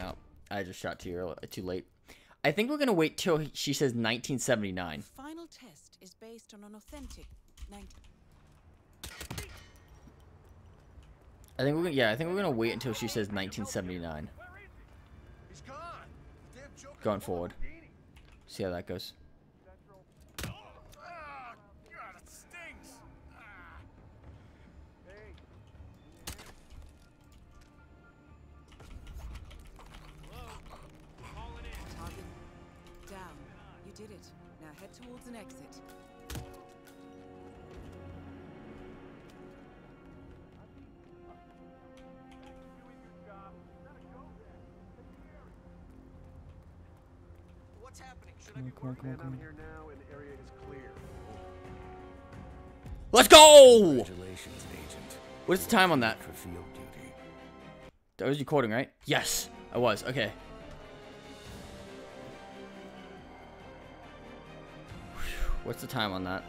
Oh, I just shot too early, too late. I think we're gonna wait till she says 1979. Final test is based on an authentic 19. I think we're gonna, yeah, I think we're gonna wait until she says 1979. He's gone. Damn joke. Going forward. See how that goes. Did it. Now head towards an exit. What's happening? Should I be worried? Man, I'm here now and the area is clear. Let's go! Congratulations, Agent. What's the time on that? For field duty. That was recording, right? Yes, I was. Okay. What's the time on that?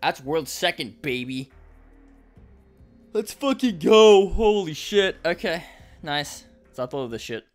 That's world second, baby. Let's fucking go. Holy shit. Okay. Nice. Let's upload this shit.